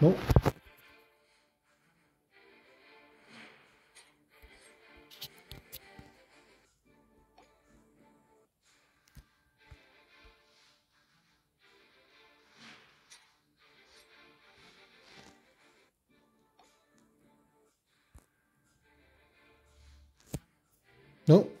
Nope. Nope.